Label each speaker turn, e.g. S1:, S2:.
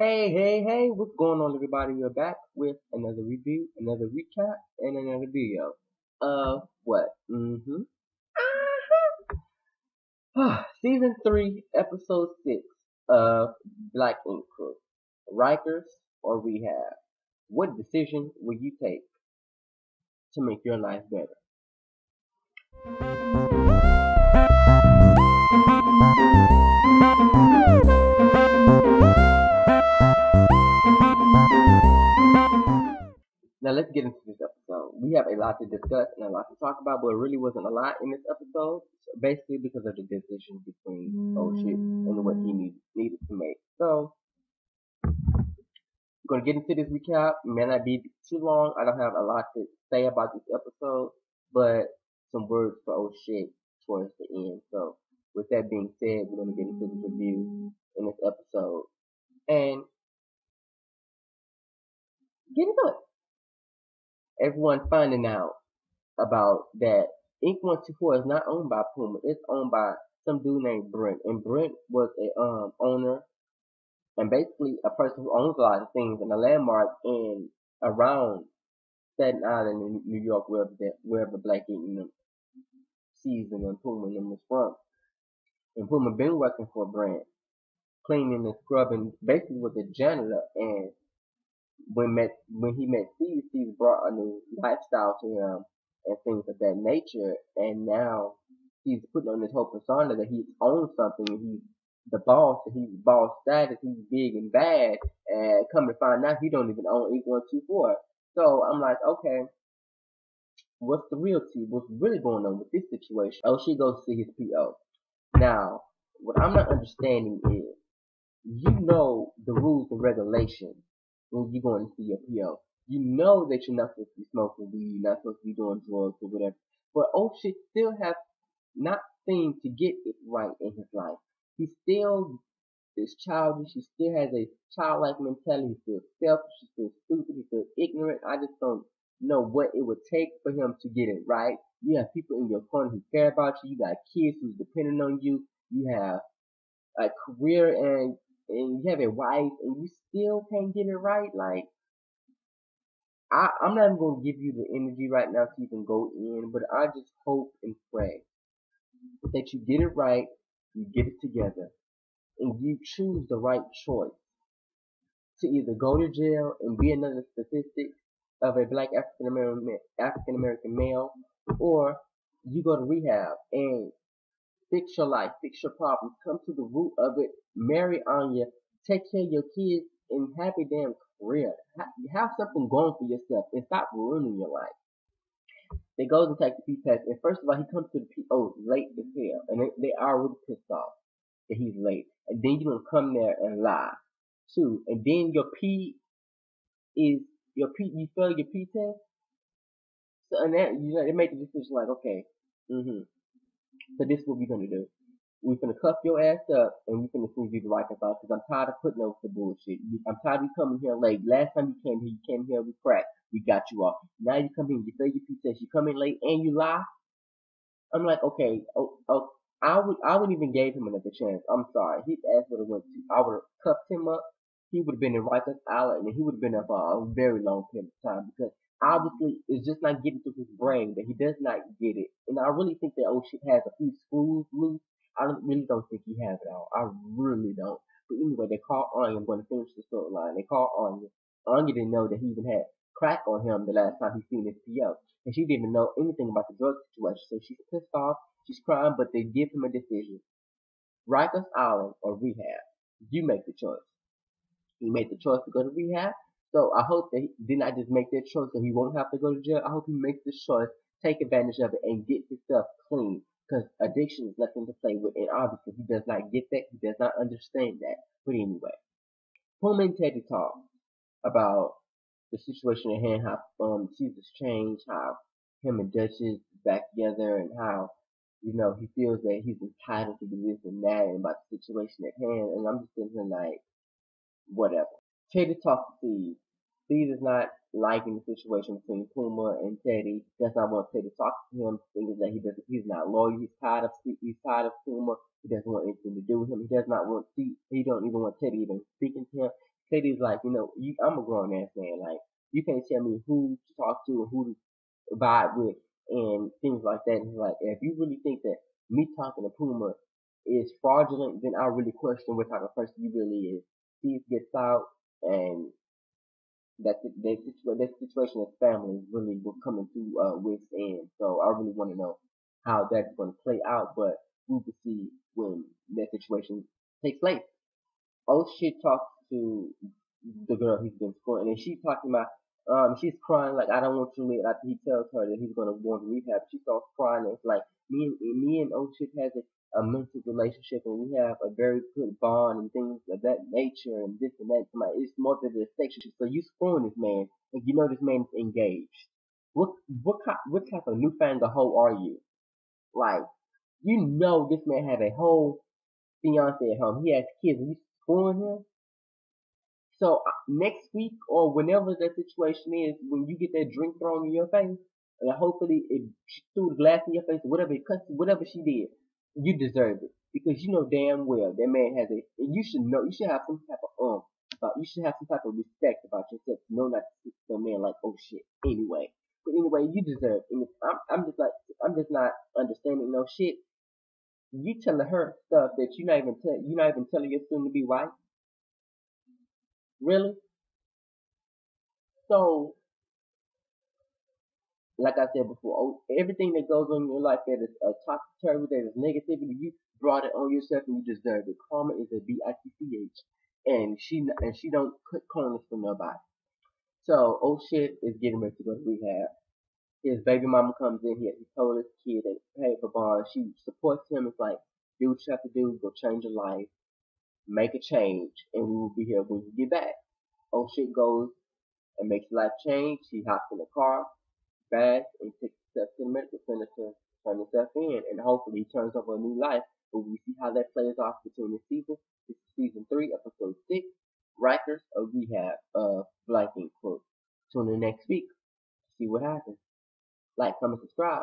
S1: Hey, hey, hey, what's going on everybody? We're back with another review, another recap, and another video of what? Mm-hmm. Uh-huh. Season 3, Episode 6 of Black Ink Crew. Rikers or Rehab? What decision will you take to make your life better? A lot to discuss and a lot to talk about, but it really wasn't a lot in this episode, basically because of the decision between oh shit and what he need, needed to make. So we're gonna get into this recap. May not be too long. I don't have a lot to say about this episode, but some words for oh shit towards the end. So with that being said, we're gonna get into this review in this episode and get into it everyone finding out about that Ink 124 is not owned by Puma. It's owned by some dude named Brent. And Brent was a um owner and basically a person who owns a lot of things in a landmark in around Staten Island in New York wherever that wherever Black Ink season and Puma and them was from. And Puma been working for Brent, cleaning and scrubbing, basically was a janitor and when met when he met Steve, Steve brought a new lifestyle to him and things of that nature. And now he's putting on this whole persona that he owns something and he's the boss and he's boss status, he's big and bad. And come to find out he don't even own Ink One Two Four. So I'm like, okay, what's the real tea? What's really going on with this situation? Oh, she goes to see his PO. Now, what I'm not understanding is, you know the rules and regulations when you going to see your PO. You know that you're not supposed to be smoking weed, you're not supposed to be doing drugs or whatever. But oh shit still has not seemed to get it right in his life. He still is childish, he still has a childlike mentality, he's still selfish, he's still stupid, he's still ignorant. I just don't know what it would take for him to get it right. You have people in your corner who care about you, you got kids who's depending on you, you have a career and and you have a wife and you still can't get it right, like I, I'm not even gonna give you the energy right now so you can go in, but I just hope and pray that you get it right, you get it together, and you choose the right choice to either go to jail and be another statistic of a black African American African American male, or you go to rehab and Fix your life, fix your problems, come to the root of it, marry Anya, take care of your kids, and have a damn career. Have something going for yourself and stop ruining your life. They goes and takes the P test, and first of all, he comes to the P. Oh, late as hell, and they, they are already pissed off that he's late. And then you're gonna come there and lie too, and then your P is your P. You fail your P test, so and that you know they make the decision like, okay, mhm, so this is what we're gonna do. We're gonna cuff your ass up and we're gonna send you the right about because I'm tired of putting up with the bullshit. I'm tired of you coming here late. Last time you came here, you came here with crack. We got you off. Now you come in, you fail your P test, you come in late and you lie. I'm like, okay, oh, oh, I would, I wouldn't even gave him another chance. I'm sorry. His ass would have went to, I would have cuffed him up. He would have been in Rikers Island and he would have been there for a very long period of time because obviously it's just not getting to his brain that he does not get it. And I really think that old shit has a few screws loose. I don't, really don't think he has it all. I really don't. But anyway, they call Anya. I'm going to finish the storyline. They call Anya. Anya didn't know that he even had crack on him the last time he seen his PO. And she didn't even know anything about the drug situation. So she's pissed off. She's crying, but they give him a decision. Rikers Island or rehab. You make the choice. He made the choice to go to rehab. So I hope that he did not just make that choice so he won't have to go to jail. I hope he makes this choice, take advantage of it, and get himself clean. Because addiction is nothing to play with, and obviously he does not get that. He does not understand that. But anyway, and Teddy talk about the situation at hand, how um seasons changed, how him and Dutchess back together, and how you know he feels that he's entitled to do this and that, and about the situation at hand. And I'm just here like, whatever. Teddy talks to Steve. Steve is not liking the situation between Puma and Teddy. Does not want Teddy talking to him. Thinking that he does he's not loyal. He's tired of Steve. he's tired of Puma. He doesn't want anything to do with him. He does not want Steve. He don't even want Teddy even speaking to him. Teddy's like, you know, you, I'm a grown ass man. Like, you can't tell me who to talk to and who to vibe with and things like that. And he's like, if you really think that me talking to Puma is fraudulent, then I really question what type of person you really is. Steve gets out and that that, that situation of family really will come into uh, end. So I really want to know how that's going to play out, but we will see when that situation takes place. Oh shit talks to the girl he's been scoring, and she's talking about um, she's crying like I don't want you to leave. He tells her that he's gonna go into rehab, she starts crying. And it's like me and me and Oshik has a, a mental relationship, and we have a very good bond and things of that nature, and this and that. Somebody, It's more than the sexual. So you screwing this man, and you know this man is engaged. What what what type of newfangled hoe are you? Like you know this man have a whole fiance at home. He has kids, and you screwing him. So uh, next week or whenever that situation is, when you get that drink thrown in your face, and hopefully it threw the glass in your face, whatever it cuts, whatever she did, you deserve it because you know damn well that man has a. And you should know. You should have some type of um. About, you should have some type of respect about yourself. To know not to a man like oh shit. Anyway, but anyway, you deserve. It. And I'm I'm just like I'm just not understanding no shit. You telling her stuff that you're not even tell, you're not even telling your soon to be wife Really? So, like I said before, oh, everything that goes on in your life that is a toxic, terrible, that is negativity, you brought it on yourself and you deserve it. Karma is a B-I-T-C-H. And she, and she don't cut corners for nobody. So, oh shit is getting ready to go to rehab. His baby mama comes in here. He told his kid that paid for bond. She supports him. It's like, do what you have to do. Go change your life make a change, and we will be here when you get back. Oh shit goes and makes life change. He hops in the car, fast, and takes steps to the medical center to turn himself in, and hopefully he turns over a new life. But we see how that plays off between the season. This is season three, episode six, Rikers of Rehab of Black Ink Crew. Tune in next week to see what happens. Like, comment, subscribe.